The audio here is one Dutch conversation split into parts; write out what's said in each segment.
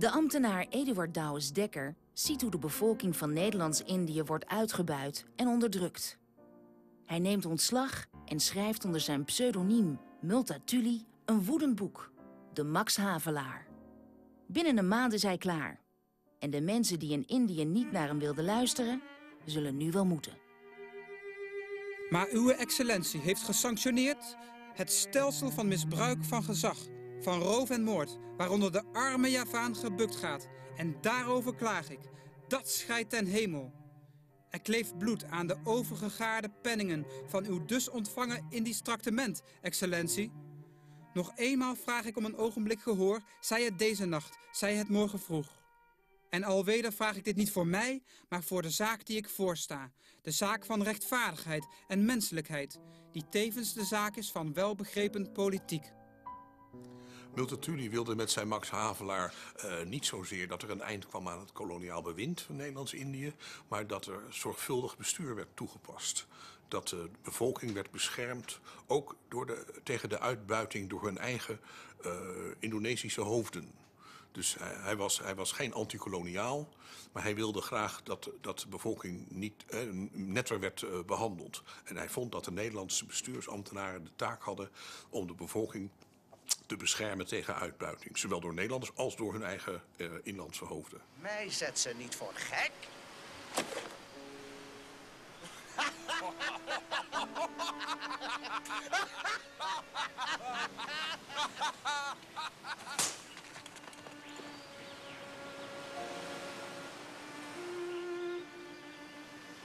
De ambtenaar Eduard Douwes Dekker ziet hoe de bevolking van Nederlands-Indië wordt uitgebuit en onderdrukt. Hij neemt ontslag en schrijft onder zijn pseudoniem Multatuli een woedend boek, De Max Havelaar. Binnen een maand is hij klaar. En de mensen die in Indië niet naar hem wilden luisteren, zullen nu wel moeten. Maar uw excellentie heeft gesanctioneerd het stelsel van misbruik van gezag, van roof en moord, waaronder de arme Javaan gebukt gaat. En daarover klaag ik. Dat scheidt ten hemel. Er kleeft bloed aan de overgegaarde penningen van uw dus ontvangen indistractement, excellentie. Nog eenmaal vraag ik om een ogenblik gehoor, zij het deze nacht, zij het morgen vroeg. En alweder vraag ik dit niet voor mij, maar voor de zaak die ik voorsta. De zaak van rechtvaardigheid en menselijkheid, die tevens de zaak is van welbegrepen politiek. Multatuli wilde met zijn Max Havelaar uh, niet zozeer dat er een eind kwam aan het koloniaal bewind van Nederlands-Indië, maar dat er zorgvuldig bestuur werd toegepast. Dat de bevolking werd beschermd, ook door de, tegen de uitbuiting door hun eigen uh, Indonesische hoofden. Dus hij, was, hij was geen antikoloniaal, maar hij wilde graag dat, dat de bevolking niet eh, netter werd behandeld. En hij vond dat de Nederlandse bestuursambtenaren de taak hadden om de bevolking te beschermen tegen uitbuiting. Zowel door Nederlanders als door hun eigen uh, inlandse hoofden. Mij zet ze niet voor gek.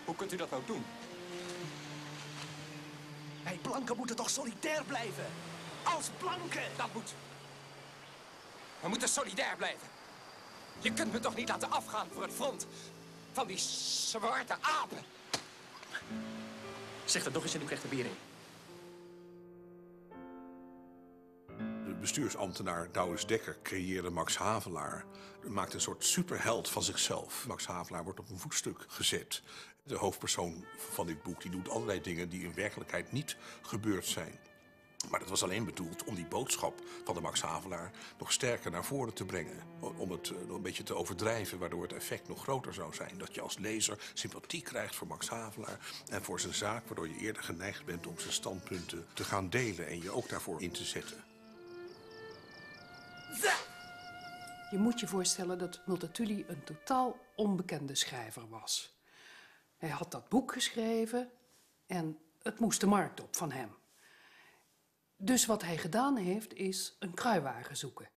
Hoe kunt u dat nou doen? Wij blanken moeten toch solidair blijven? Als blanken! Dat moet. We moeten solidair blijven. Je kunt me toch niet laten afgaan voor het front van die zwarte apen? Zeg dat nog eens en u krijgt de bering. De bestuursambtenaar Douwes Dekker creëerde Max Havelaar. Hij maakte een soort superheld van zichzelf. Max Havelaar wordt op een voetstuk gezet. De hoofdpersoon van dit boek die doet allerlei dingen die in werkelijkheid niet gebeurd zijn. Maar dat was alleen bedoeld om die boodschap van de Max Havelaar nog sterker naar voren te brengen. Om het uh, een beetje te overdrijven, waardoor het effect nog groter zou zijn. Dat je als lezer sympathie krijgt voor Max Havelaar en voor zijn zaak, waardoor je eerder geneigd bent om zijn standpunten te gaan delen en je ook daarvoor in te zetten. Je moet je voorstellen dat Multatuli een totaal onbekende schrijver was. Hij had dat boek geschreven en het moest de markt op van hem. Dus wat hij gedaan heeft, is een kruiwagen zoeken.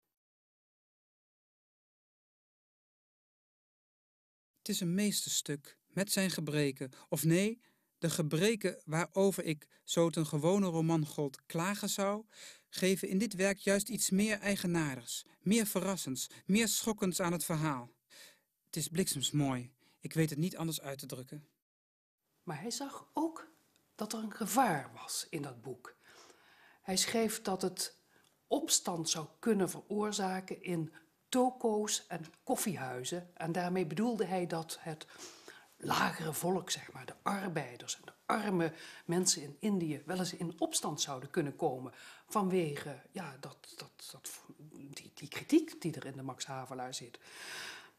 Het is een meesterstuk, met zijn gebreken. Of nee, de gebreken waarover ik, zo het een gewone roman gold, klagen zou, geven in dit werk juist iets meer eigenaardigs, meer verrassends, meer schokkends aan het verhaal. Het is bliksems mooi. Ik weet het niet anders uit te drukken. Maar hij zag ook dat er een gevaar was in dat boek. Hij schreef dat het opstand zou kunnen veroorzaken in toko's en koffiehuizen. En daarmee bedoelde hij dat het lagere volk, zeg maar, de arbeiders en de arme mensen in Indië wel eens in opstand zouden kunnen komen vanwege ja, dat, dat, dat, die, die kritiek die er in de Max Havelaar zit.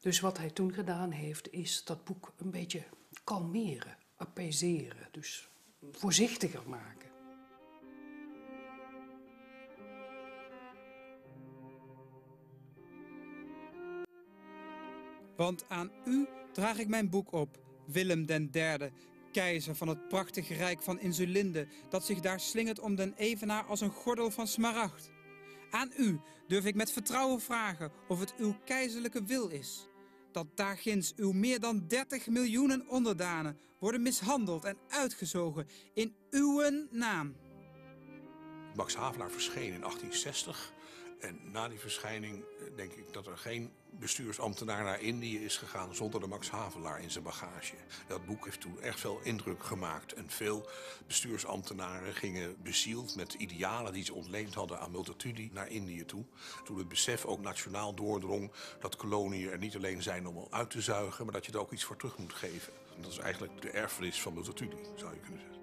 Dus wat hij toen gedaan heeft, is dat boek een beetje kalmeren, apaiseren, dus voorzichtiger maken. Want aan u draag ik mijn boek op, Willem den derde, keizer van het prachtige rijk van Insulinde, dat zich daar slingert om den evenaar als een gordel van smaragd. Aan u durf ik met vertrouwen vragen of het uw keizerlijke wil is. Dat daarginds uw meer dan 30 miljoenen onderdanen worden mishandeld en uitgezogen in uw naam. Max Havelaar verscheen in 1860 en na die verschijning eh, denk ik dat er geen bestuursambtenaar naar Indië is gegaan zonder de Max Havelaar in zijn bagage. Dat boek heeft toen echt veel indruk gemaakt. En veel bestuursambtenaren gingen bezield met idealen die ze ontleend hadden aan Multatuli naar Indië toe. Toen het besef ook nationaal doordrong dat koloniën er niet alleen zijn om uit te zuigen, maar dat je er ook iets voor terug moet geven. En dat is eigenlijk de erfenis van Multatuli, zou je kunnen zeggen.